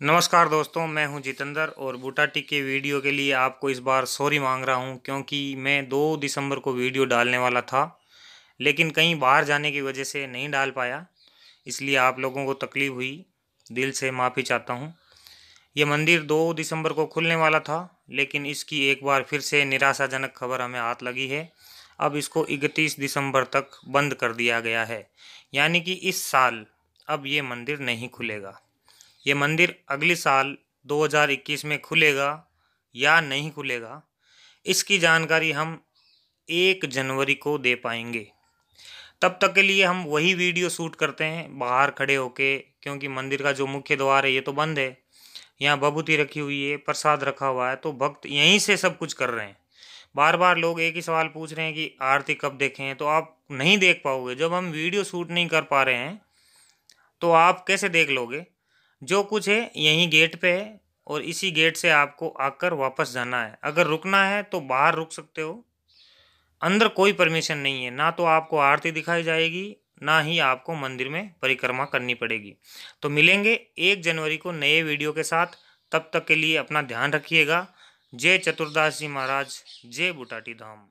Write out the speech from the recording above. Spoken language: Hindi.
नमस्कार दोस्तों, मैं हूँ जितेंद्र और बूटाटी के वीडियो के लिए आपको इस बार सॉरी मांग रहा हूँ क्योंकि मैं दो दिसंबर को वीडियो डालने वाला था, लेकिन कहीं बाहर जाने की वजह से नहीं डाल पाया, इसलिए आप लोगों को तकलीफ़ हुई। दिल से माफ़ी चाहता हूँ। ये मंदिर दो दिसंबर को खुलने वाला था, लेकिन इसकी एक बार फिर से निराशाजनक खबर हमें हाथ लगी है। अब इसको इकतीस दिसंबर तक बंद कर दिया गया है, यानी कि इस साल अब ये मंदिर नहीं खुलेगा। ये मंदिर अगले साल 2021 में खुलेगा या नहीं खुलेगा, इसकी जानकारी हम एक जनवरी को दे पाएँगे। तब तक के लिए हम वही वीडियो शूट करते हैं, बाहर खड़े होके, क्योंकि मंदिर का जो मुख्य द्वार है, ये तो बंद है। यहाँ भभूति रखी हुई है, प्रसाद रखा हुआ है तो भक्त यहीं से सब कुछ कर रहे हैं। बार बार लोग एक ही सवाल पूछ रहे हैं कि आरती कब देखें तो आप नहीं देख पाओगे। जब हम वीडियो शूट नहीं कर पा रहे हैं तो आप कैसे देख लोगे? जो कुछ है, यहीं गेट पे है और इसी गेट से आपको आकर वापस जाना है। अगर रुकना है तो बाहर रुक सकते हो। अंदर कोई परमिशन नहीं है। ना तो आपको आरती दिखाई जाएगी, ना ही आपको मंदिर में परिक्रमा करनी पड़ेगी। तो मिलेंगे एक जनवरी को नए वीडियो के साथ। तब तक के लिए अपना ध्यान रखिएगा। जय चतुर्दास जी महाराज, जय बुटाटी धाम।